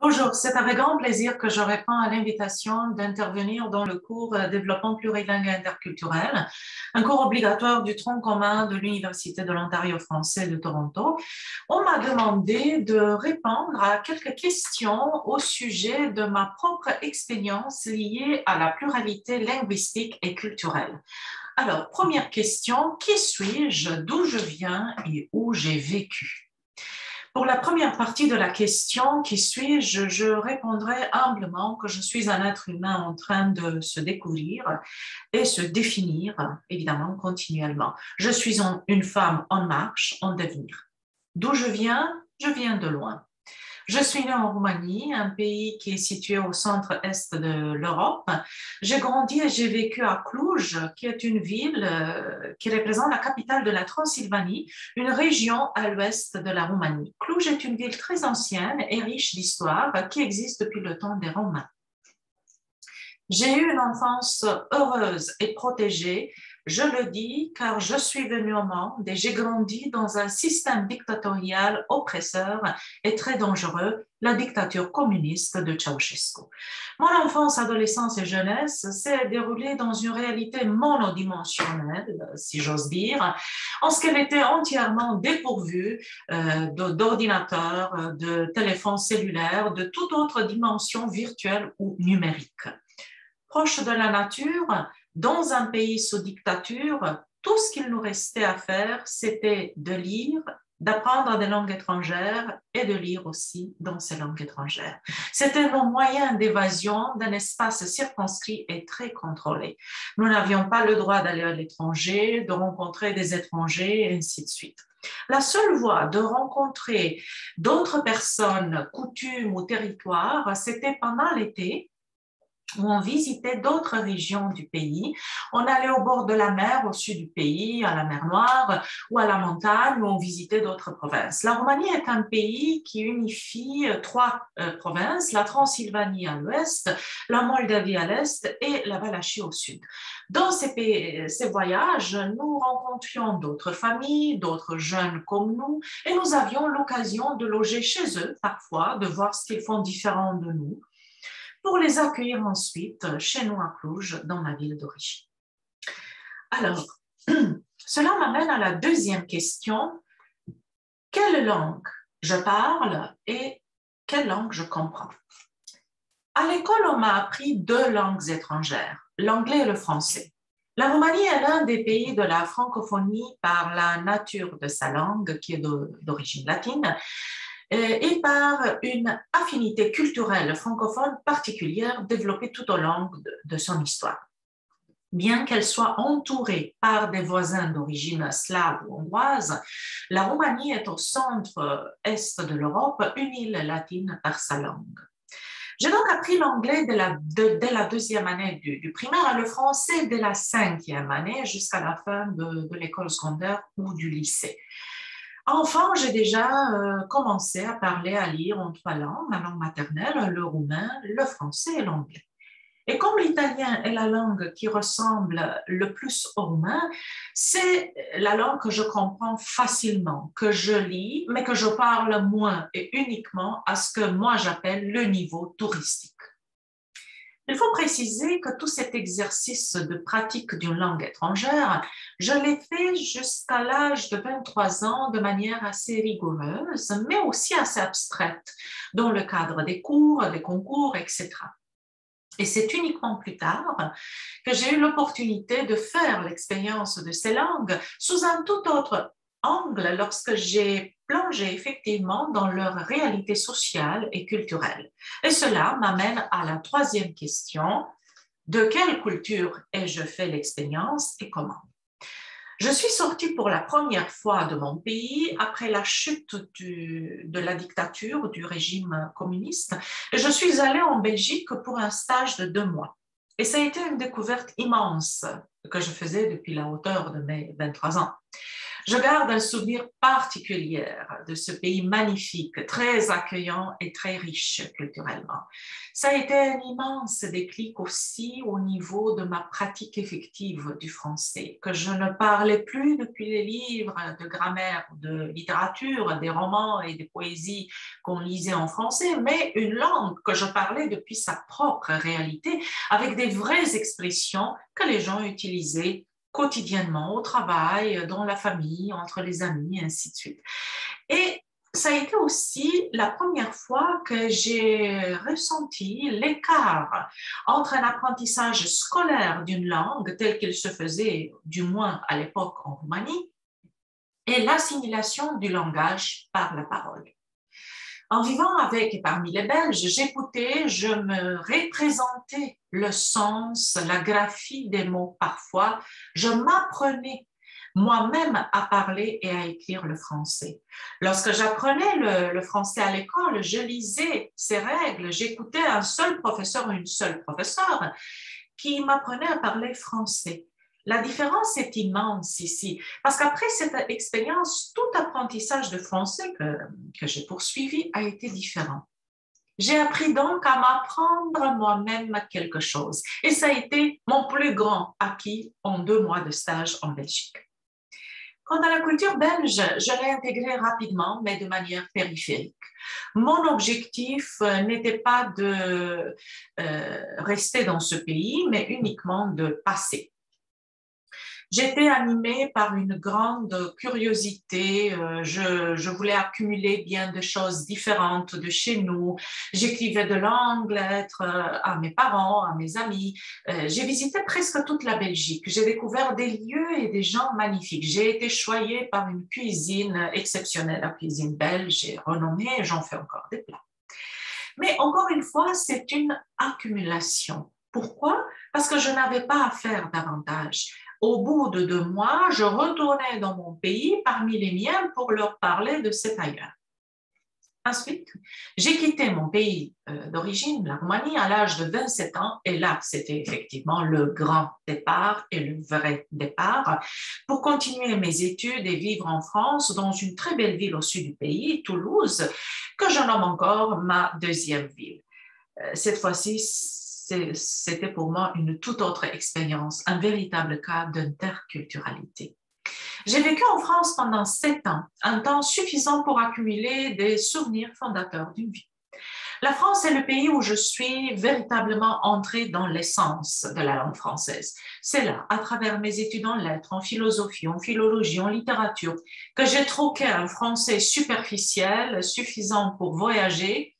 Bonjour, c'est avec grand plaisir que je réponds à l'invitation d'intervenir dans le cours Développement plurilingue et interculturel, un cours obligatoire du tronc commun de l'Université de l'Ontario français de Toronto. On m'a demandé de répondre à quelques questions au sujet de ma propre expérience liée à la pluralité linguistique et culturelle. Alors, première question, qui suis-je, d'où je viens et où j'ai vécu? Pour la première partie de la question, qui suis-je, je répondrai humblement que je suis un être humain en train de se découvrir et se définir, évidemment, continuellement. Je suis une femme en marche, en devenir. D'où je viens Je viens de loin. Je suis née en Roumanie, un pays qui est situé au centre-est de l'Europe. J'ai grandi et j'ai vécu à Cluj, qui est une ville euh, qui représente la capitale de la Transylvanie, une région à l'ouest de la Roumanie. Cluj est une ville très ancienne et riche d'histoire qui existe depuis le temps des Romains. J'ai eu une enfance heureuse et protégée je le dis car je suis venue au monde et j'ai grandi dans un système dictatorial oppresseur et très dangereux, la dictature communiste de Ceausescu. Mon enfance, adolescence et jeunesse s'est déroulée dans une réalité monodimensionnelle, si j'ose dire, en ce qu'elle était entièrement dépourvue euh, d'ordinateurs, de téléphones cellulaires, de toute autre dimension virtuelle ou numérique. Proche de la nature, dans un pays sous dictature, tout ce qu'il nous restait à faire, c'était de lire, d'apprendre des langues étrangères et de lire aussi dans ces langues étrangères. C'était nos moyens d'évasion d'un espace circonscrit et très contrôlé. Nous n'avions pas le droit d'aller à l'étranger, de rencontrer des étrangers et ainsi de suite. La seule voie de rencontrer d'autres personnes, coutumes ou territoires, c'était pendant l'été où on visitait d'autres régions du pays. On allait au bord de la mer, au sud du pays, à la mer Noire ou à la montagne, où on visitait d'autres provinces. La Roumanie est un pays qui unifie euh, trois euh, provinces, la Transylvanie à l'ouest, la Moldavie à l'est et la Valachie au sud. Dans ces, ces voyages, nous rencontrions d'autres familles, d'autres jeunes comme nous, et nous avions l'occasion de loger chez eux parfois, de voir ce qu'ils font différent de nous pour les accueillir ensuite chez nous à Cluj, dans ma ville d'origine. Alors, cela m'amène à la deuxième question. Quelle langue je parle et quelle langue je comprends? À l'école, on m'a appris deux langues étrangères, l'anglais et le français. La Roumanie est l'un des pays de la francophonie par la nature de sa langue, qui est d'origine latine, et par une affinité culturelle francophone particulière développée tout au long de, son histoire. Bien qu'elle soit entourée par des voisins d'origine slave ou hongroise, la Roumanie est au centre-est de l'Europe, une île latine par sa langue. J'ai donc appris l'anglais dès la, deuxième année du, primaire et le français dès la cinquième année jusqu'à la fin de l'école secondaire ou du lycée. Enfant, j'ai déjà euh, commencé à parler, à lire en trois langues, ma langue maternelle, le roumain, le français et l'anglais. Et comme l'italien est la langue qui ressemble le plus au roumain, c'est la langue que je comprends facilement, que je lis, mais que je parle moins et uniquement à ce que moi j'appelle le niveau touristique. Il faut préciser que tout cet exercice de pratique d'une langue étrangère, je l'ai fait jusqu'à l'âge de 23 ans de manière assez rigoureuse, mais aussi assez abstraite, dans le cadre des cours, des concours, etc. Et c'est uniquement plus tard que j'ai eu l'opportunité de faire l'expérience de ces langues sous un tout autre angle lorsque j'ai plongé effectivement dans leur réalité sociale et culturelle. Et cela m'amène à la troisième question, de quelle culture ai-je fait l'expérience et comment? Je suis sortie pour la première fois de mon pays après la chute de la dictature du régime communiste je suis allée en Belgique pour un stage de deux mois. Et ça a été une découverte immense que je faisais depuis la hauteur de mes 23 ans. Je garde un souvenir particulier de ce pays magnifique, très accueillant et très riche culturellement. Ça a été un immense déclic aussi au niveau de ma pratique effective du français, que je ne parlais plus depuis les livres de grammaire, de littérature, des romans et des poésies qu'on lisait en français, mais une langue que je parlais depuis sa propre réalité, avec des vraies expressions que les gens utilisaient quotidiennement au travail, dans la famille, entre les amis, et ainsi de suite. Et ça a été aussi la première fois que j'ai ressenti l'écart entre un apprentissage scolaire d'une langue tel qu'il se faisait, du moins à l'époque en Roumanie, et l'assimilation du langage par la parole. En vivant avec et parmi les Belges, j'écoutais, je me représentais le sens, la graphie des mots parfois. Je m'apprenais moi-même à parler et à écrire le français. Lorsque j'apprenais le, français à l'école, je lisais ces règles, j'écoutais un seul professeur une seule professeure qui m'apprenait à parler français. La différence est immense ici, parce qu'après cette expérience, tout apprentissage de français que, j'ai poursuivi a été différent. J'ai appris donc à m'apprendre moi-même quelque chose, et ça a été mon plus grand acquis en deux mois de stage en Belgique. Quant à la culture belge, je l'ai intégrée rapidement, mais de manière périphérique. Mon objectif euh, n'était pas de euh, rester dans ce pays, mais uniquement de passer. J'étais animée par une grande curiosité. Euh, je, voulais accumuler bien de choses différentes de chez nous. J'écrivais de longues lettres euh, à mes parents, à mes amis. Euh, j'ai visité presque toute la Belgique. J'ai découvert des lieux et des gens magnifiques. J'ai été choyée par une cuisine exceptionnelle, la cuisine belge et renommée. J'en fais encore des plats. Mais encore une fois, c'est une accumulation. Pourquoi? Parce que je n'avais pas à faire davantage. Au bout de deux mois, je retournais dans mon pays parmi les miens pour leur parler de cet ailleurs. Ensuite, j'ai quitté mon pays euh, d'origine, la Roumanie, à l'âge de 27 ans, et là, c'était effectivement le grand départ et le vrai départ, pour continuer mes études et vivre en France, dans une très belle ville au sud du pays, Toulouse, que je nomme encore ma deuxième ville. Euh, cette fois-ci, c'était pour moi une toute autre expérience, un véritable cas d'interculturalité. J'ai vécu en France pendant sept ans, un temps suffisant pour accumuler des souvenirs fondateurs d'une vie. La France est le pays où je suis véritablement entrée dans l'essence de la langue française. C'est là, à travers mes études en lettres, en philosophie, en philologie, en littérature, que j'ai troqué un français superficiel suffisant pour voyager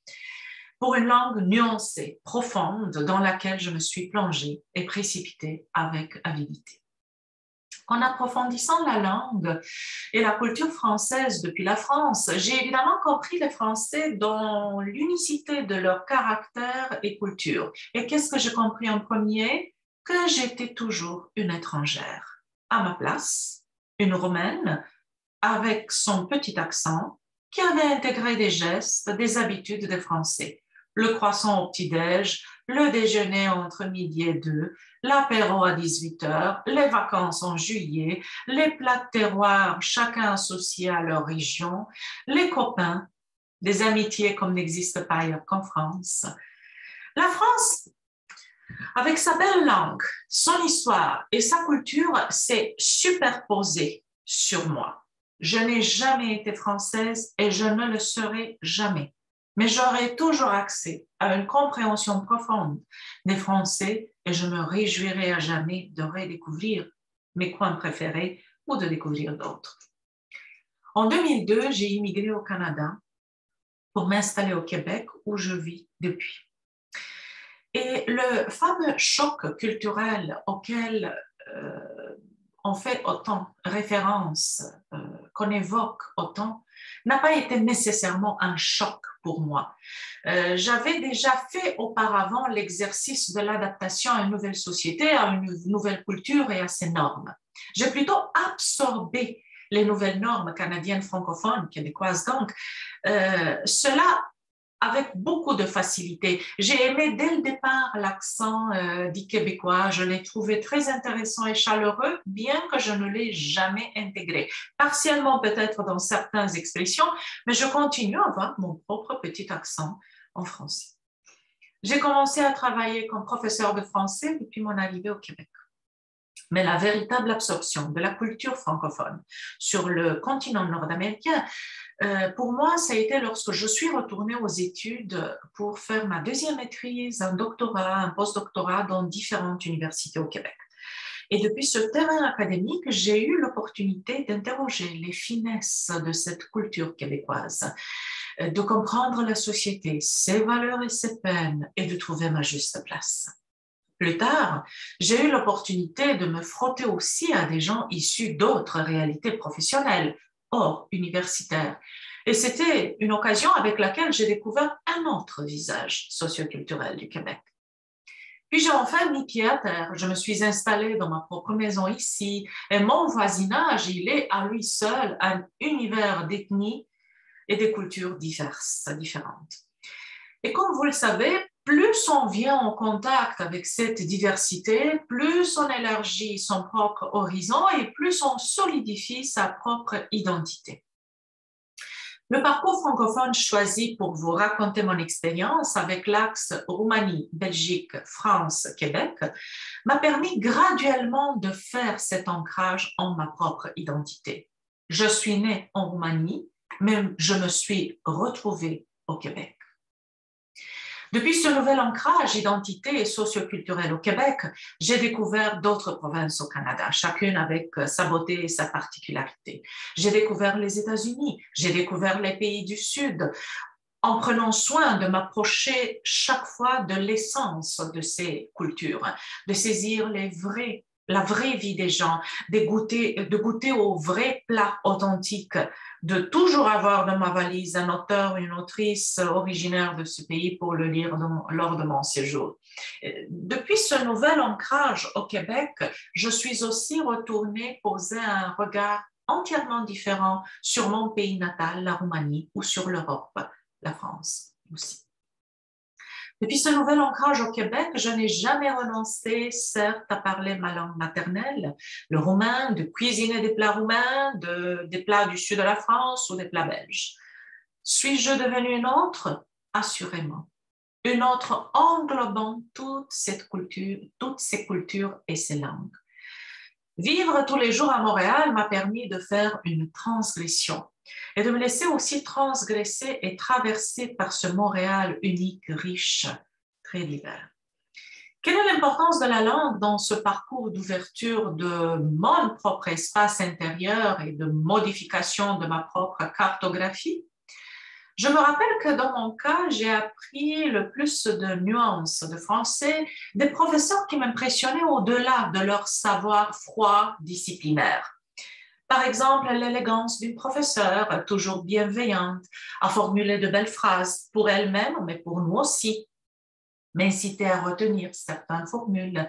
pour une langue nuancée, profonde, dans laquelle je me suis plongée et précipitée avec avidité. En approfondissant la langue et la culture française depuis la France, j'ai évidemment compris les Français dans l'unicité de leur caractère et culture. Et qu'est-ce que j'ai compris en premier? Que j'étais toujours une étrangère. À ma place, une Romaine avec son petit accent qui avait intégré des gestes, des habitudes des Français le croissant au petit-déj, le déjeuner entre midi et deux, l'apéro à 18 heures, les vacances en juillet, les plats de terroir, chacun associé à leur région, les copains, des amitiés comme n'existe pas ailleurs qu'en France. La France, avec sa belle langue, son histoire et sa culture, s'est superposée sur moi. Je n'ai jamais été française et je ne le serai jamais mais j'aurai toujours accès à une compréhension profonde des Français et je me réjouirai à jamais de redécouvrir mes coins préférés ou de découvrir d'autres. En 2002, j'ai immigré au Canada pour m'installer au Québec où je vis depuis. Et le fameux choc culturel auquel euh, on fait autant référence, euh, qu'on évoque autant, n'a pas été nécessairement un choc pour moi. Euh, j'avais déjà fait auparavant l'exercice de l'adaptation à une nouvelle société, à une nouvelle culture et à ses normes. J'ai plutôt absorbé les nouvelles normes canadiennes francophones, québécoises donc. Euh, cela avec beaucoup de facilité. J'ai aimé dès le départ l'accent euh, dit québécois. Je l'ai trouvé très intéressant et chaleureux, bien que je ne l'ai jamais intégré. Partiellement peut-être dans certaines expressions, mais je continue à avoir mon propre petit accent en français. J'ai commencé à travailler comme professeur de français depuis mon arrivée au Québec. Mais la véritable absorption de la culture francophone sur le continent nord-américain, euh, pour moi, ça a été lorsque je suis retournée aux études pour faire ma deuxième maîtrise, un doctorat, un postdoctorat dans différentes universités au Québec. Et depuis ce terrain académique, j'ai eu l'opportunité d'interroger les finesses de cette culture québécoise, euh, de comprendre la société, ses valeurs et ses peines, et de trouver ma juste place. Plus tard, j'ai eu l'opportunité de me frotter aussi à des gens issus d'autres réalités professionnelles, hors universitaires. Et c'était une occasion avec laquelle j'ai découvert un autre visage socioculturel du Québec. Puis j'ai enfin mis pied à terre. Je me suis installée dans ma propre maison ici. Et mon voisinage, il est à lui seul un univers d'ethnies et de cultures diverses, différentes. Et comme vous le savez, plus on vient en contact avec cette diversité, plus on élargit son propre horizon et plus on solidifie sa propre identité. Le parcours francophone choisi pour vous raconter mon expérience avec l'axe Roumanie, Belgique, France, Québec m'a permis graduellement de faire cet ancrage en ma propre identité. Je suis née en Roumanie, mais je me suis retrouvée au Québec. Depuis ce nouvel ancrage identité et socioculturel au Québec, j'ai découvert d'autres provinces au Canada, chacune avec euh, sa beauté et sa particularité. J'ai découvert les États-Unis, j'ai découvert les pays du Sud, en prenant soin de m'approcher chaque fois de l'essence de ces cultures, de saisir les vrais la vraie vie des gens, de goûter, de goûter aux vrais plats authentiques, de toujours avoir dans ma valise un auteur, une autrice originaire de ce pays pour le lire lors de mon séjour. Depuis ce nouvel ancrage au Québec, je suis aussi retournée poser un regard entièrement différent sur mon pays natal, la Roumanie, ou sur l'Europe, la France aussi. Depuis ce nouvel ancrage au Québec, je n'ai jamais renoncé, certes, à parler ma langue maternelle, le roumain, de cuisiner des plats roumains, de, des plats du sud de la France ou des plats belges. Suis-je devenue une autre? Assurément. Une autre englobant toutes ces cultures et ces langues. Vivre tous les jours à Montréal m'a permis de faire une transgression et de me laisser aussi transgresser et traverser par ce Montréal unique, riche, très divers. Quelle est l'importance de la langue dans ce parcours d'ouverture de mon propre espace intérieur et de modification de ma propre cartographie? Je me rappelle que dans mon cas, j'ai appris le plus de nuances de français des professeurs qui m'impressionnaient au-delà de leur savoir froid disciplinaire. Par exemple, l'élégance d'une professeure, toujours bienveillante, à formuler de belles phrases pour elle-même, mais pour nous aussi. M'inciter à retenir certaines formules.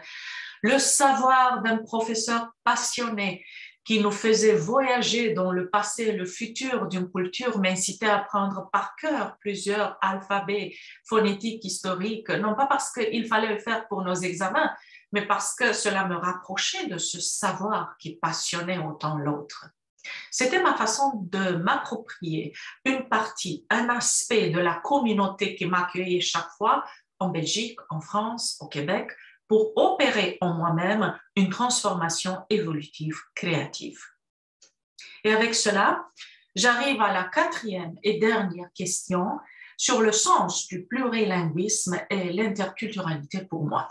Le savoir d'un professeur passionné qui nous faisait voyager dans le passé et le futur d'une culture, m'incitait à apprendre par cœur plusieurs alphabets phonétiques historiques, non pas parce qu'il fallait le faire pour nos examens, mais parce que cela me rapprochait de ce savoir qui passionnait autant l'autre. C'était ma façon de m'approprier une partie, un aspect de la communauté qui m'accueillait chaque fois en Belgique, en France, au Québec, pour opérer en moi-même une transformation évolutive créative. Et avec cela, j'arrive à la quatrième et dernière question sur le sens du plurilinguisme et l'interculturalité pour moi.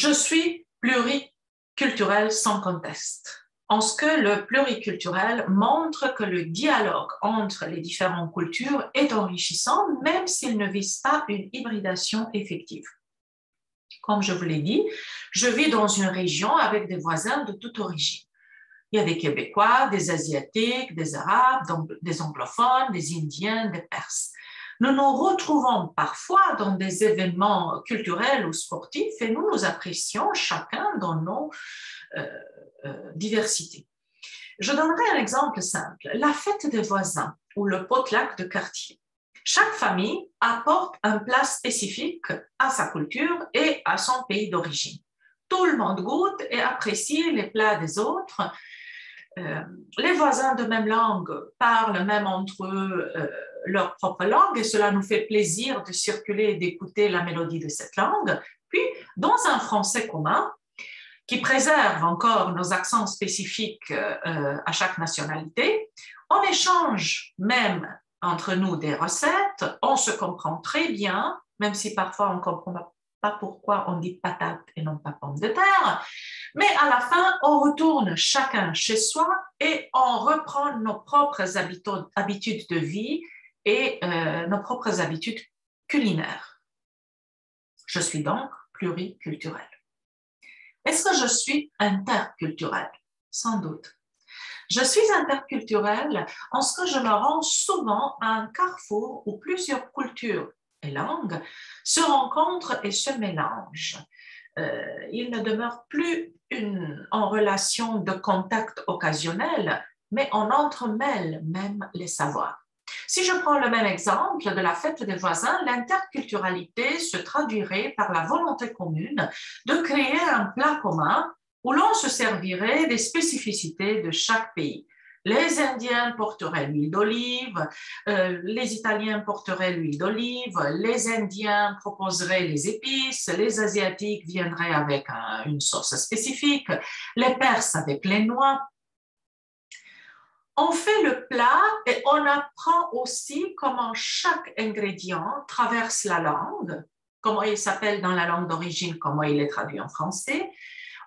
Je suis pluriculturel sans conteste, en ce que le pluriculturel montre que le dialogue entre les différentes cultures est enrichissant, même s'il ne vise pas une hybridation effective. Comme je vous l'ai dit, je vis dans une région avec des voisins de toute origine. Il y a des Québécois, des Asiatiques, des Arabes, des anglophones, des Indiens, des Perses nous nous retrouvons parfois dans des événements culturels ou sportifs et nous nous apprécions chacun dans nos euh, euh, diversités. Je donnerai un exemple simple, la fête des voisins ou le potluck de quartier. Chaque famille apporte un plat spécifique à sa culture et à son pays d'origine. Tout le monde goûte et apprécie les plats des autres. Euh, les voisins de même langue parlent même entre eux leur propre langue et cela nous fait plaisir de circuler et d'écouter la mélodie de cette langue. Puis, dans un français commun, qui préserve encore nos accents spécifiques euh, à chaque nationalité, on échange même entre nous des recettes, on se comprend très bien, même si parfois on ne comprend pas pourquoi on dit patate et non pas pomme de terre, mais à la fin, on retourne chacun chez soi et on reprend nos propres habitudes de vie et euh, nos propres habitudes culinaires. Je suis donc pluriculturelle. Est-ce que je suis interculturelle? Sans doute. Je suis interculturelle en ce que je me rends souvent à un carrefour où plusieurs cultures et langues se rencontrent et se mélangent. Euh, il ne demeure plus une, en relation de contact occasionnel, mais on entremêle même les savoirs. Si je prends le même exemple de la fête des voisins, l'interculturalité se traduirait par la volonté commune de créer un plat commun où l'on se servirait des spécificités de chaque pays. Les Indiens porteraient l'huile d'olive, euh, les Italiens porteraient l'huile d'olive, les Indiens proposeraient les épices, les Asiatiques viendraient avec une sauce spécifique, les Perses avec les noix, on fait le plat et on apprend aussi comment chaque ingrédient traverse la langue, comment il s'appelle dans la langue d'origine, comment il est traduit en français.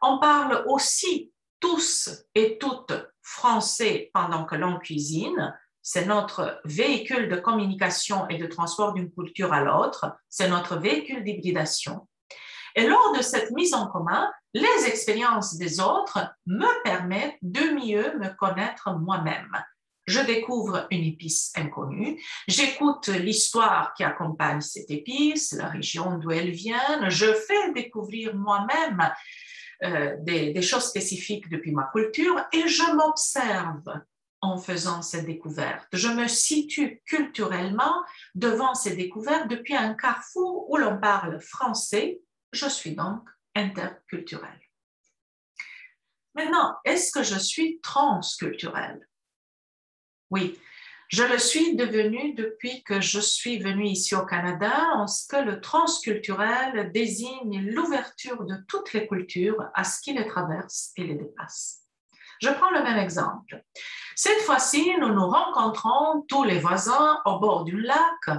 On parle aussi tous et toutes français pendant que l'on cuisine. C'est notre véhicule de communication et de transport d'une culture à l'autre. C'est notre véhicule d'hybridation. Et lors de cette mise en commun, les expériences des autres me permettent de mieux me connaître moi-même. Je découvre une épice inconnue, j'écoute l'histoire qui accompagne cette épice, la région d'où elle vient, je fais découvrir moi-même euh, des, des choses spécifiques depuis ma culture et je m'observe en faisant cette découverte. Je me situe culturellement devant ces découvertes depuis un carrefour où l'on parle français, je suis donc interculturelle. Maintenant, est-ce que je suis transculturelle? Oui, je le suis devenue depuis que je suis venue ici au Canada, en ce que le transculturel désigne l'ouverture de toutes les cultures à ce qui les traverse et les dépasse. Je prends le même exemple. Cette fois-ci, nous nous rencontrons tous les voisins au bord du lac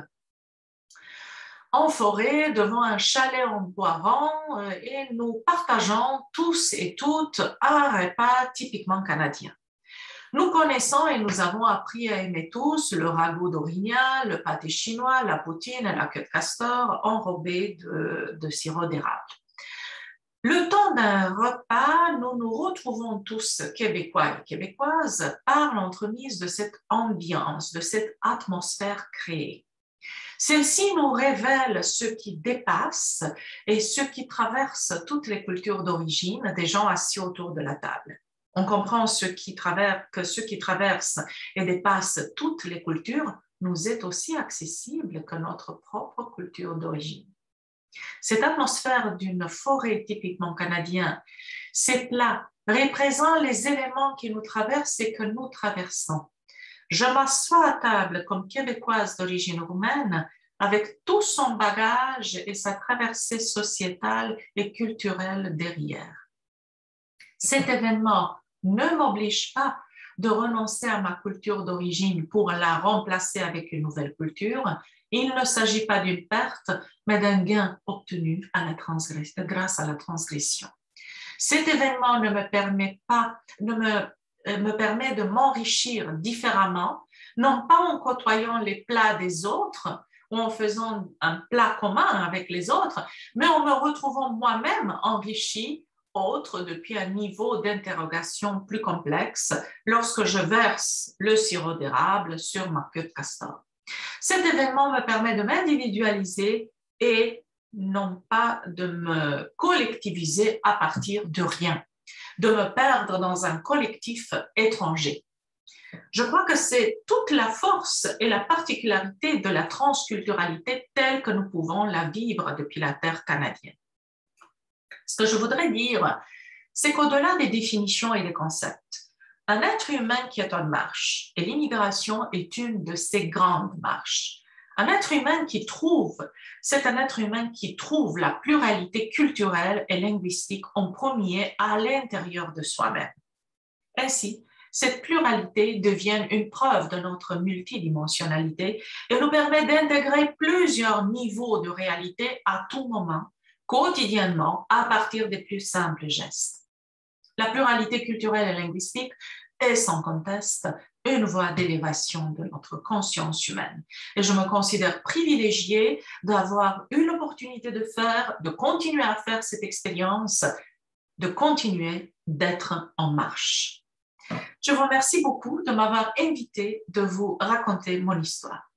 en forêt, devant un chalet en bois rang, euh, et nous partageons tous et toutes un repas typiquement canadien. Nous connaissons et nous avons appris à aimer tous le ragoût d'orignal, le pâté chinois, la poutine et la queue de castor enrobée de, de sirop d'érable. Le temps d'un repas, nous nous retrouvons tous, Québécois et Québécoises, par l'entremise de cette ambiance, de cette atmosphère créée. Celle-ci nous révèle ce qui dépasse et ce qui traverse toutes les cultures d'origine des gens assis autour de la table. On comprend que ce qui traverse et dépasse toutes les cultures nous est aussi accessible que notre propre culture d'origine. Cette atmosphère d'une forêt typiquement canadienne, ces plats représentent les éléments qui nous traversent et que nous traversons. Je m'assois à table comme québécoise d'origine roumaine avec tout son bagage et sa traversée sociétale et culturelle derrière. Cet événement ne m'oblige pas de renoncer à ma culture d'origine pour la remplacer avec une nouvelle culture. Il ne s'agit pas d'une perte, mais d'un gain obtenu à la grâce à la transgression. Cet événement ne me permet pas, ne me me permet de m'enrichir différemment, non pas en côtoyant les plats des autres ou en faisant un plat commun avec les autres, mais en me retrouvant moi-même enrichi autre depuis un niveau d'interrogation plus complexe lorsque je verse le sirop d'érable sur ma queue de castor. Cet événement me permet de m'individualiser et non pas de me collectiviser à partir de rien de me perdre dans un collectif étranger. Je crois que c'est toute la force et la particularité de la transculturalité telle que nous pouvons la vivre depuis la terre canadienne. Ce que je voudrais dire, c'est qu'au-delà des définitions et des concepts, un être humain qui est en marche, et l'immigration est une de ces grandes marches. Un être humain qui trouve, c'est un être humain qui trouve la pluralité culturelle et linguistique en premier à l'intérieur de soi-même. Ainsi, cette pluralité devient une preuve de notre multidimensionnalité et nous permet d'intégrer plusieurs niveaux de réalité à tout moment, quotidiennement, à partir des plus simples gestes. La pluralité culturelle et linguistique est sans conteste une voie d'élévation de notre conscience humaine. Et je me considère privilégiée d'avoir eu l'opportunité de faire, de continuer à faire cette expérience, de continuer d'être en marche. Je vous remercie beaucoup de m'avoir invité de vous raconter mon histoire.